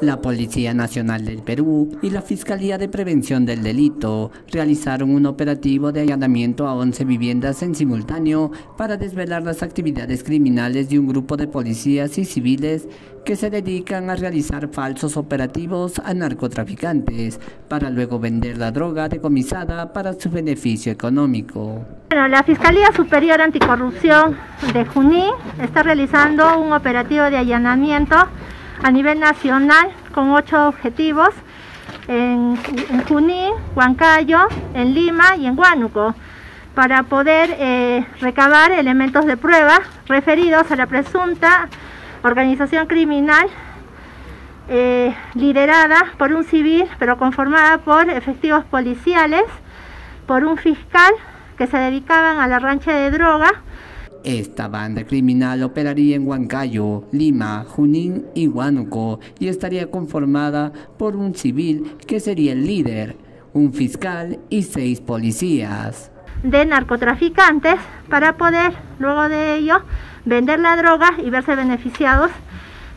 La Policía Nacional del Perú y la Fiscalía de Prevención del Delito realizaron un operativo de allanamiento a 11 viviendas en simultáneo para desvelar las actividades criminales de un grupo de policías y civiles que se dedican a realizar falsos operativos a narcotraficantes para luego vender la droga decomisada para su beneficio económico. La Fiscalía Superior Anticorrupción de Junín está realizando un operativo de allanamiento a nivel nacional con ocho objetivos en, Junín, Huancayo, en Lima y en Huánuco para poder eh, recabar elementos de prueba referidos a la presunta organización criminal eh, liderada por un civil pero conformada por efectivos policiales, por un fiscal que se dedicaban a la rancha de droga esta banda criminal operaría en Huancayo, Lima, Junín y Huánuco y estaría conformada por un civil que sería el líder, un fiscal y seis policías. De narcotraficantes para poder luego de ello vender la droga y verse beneficiados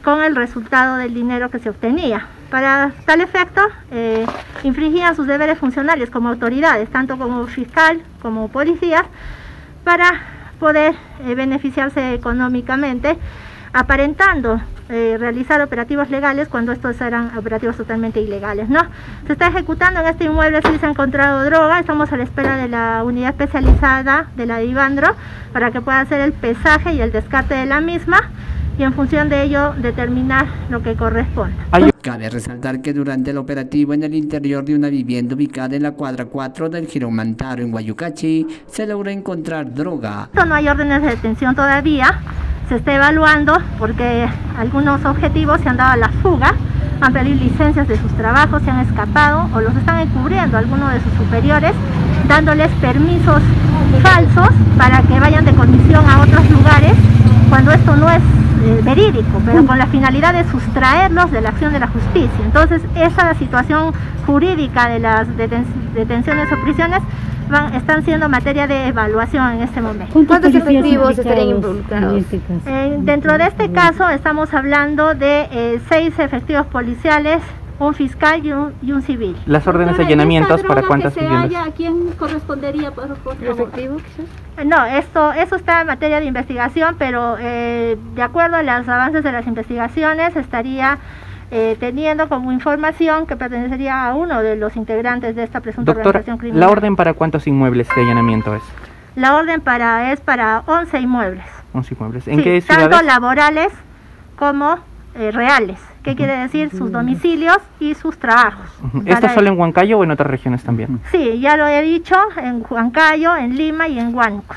con el resultado del dinero que se obtenía. Para tal efecto, eh, infringían sus deberes funcionales como autoridades, tanto como fiscal como policías, para poder eh, beneficiarse económicamente, aparentando eh, realizar operativos legales cuando estos eran operativos totalmente ilegales. ¿no? Se está ejecutando en este inmueble, si se ha encontrado droga, estamos a la espera de la unidad especializada de la de Ivandro para que pueda hacer el pesaje y el descarte de la misma y en función de ello determinar lo que corresponde. Cabe resaltar que durante el operativo en el interior de una vivienda ubicada en la cuadra 4 del Girón Mantaro en Guayucachi se logró encontrar droga. No hay órdenes de detención todavía, se está evaluando porque algunos objetivos se han dado a la fuga, han pedido licencias de sus trabajos, se han escapado o los están encubriendo algunos de sus superiores, dándoles permisos falsos para que vayan de condición a otros lugares cuando esto no es eh, verídico, pero con la finalidad de sustraerlos de la acción de la justicia. Entonces, esa situación jurídica de las detenciones o prisiones van, están siendo materia de evaluación en este momento. ¿Cuántos efectivos estarían involucrados? Eh, dentro de este caso estamos hablando de eh, seis efectivos policiales, un fiscal y un, civil. ¿Las órdenes de allanamientos para cuántas viviendas? ¿A quién correspondería, por, efectivo No, esto, eso está en materia de investigación, pero eh, de acuerdo a los avances de las investigaciones estaría eh, teniendo como información que pertenecería a uno de los integrantes de esta presunta organización criminal. ¿la orden para cuántos inmuebles de allanamiento es? La orden para es para 11 inmuebles. 11 inmuebles. ¿En qué ciudades? Tanto laborales como eh, reales. ¿Qué quiere decir? Sus domicilios y sus trabajos. ¿Esto solo en Huancayo o en otras regiones también? Sí, ya lo he dicho, en Huancayo, en Lima y en Huánuco.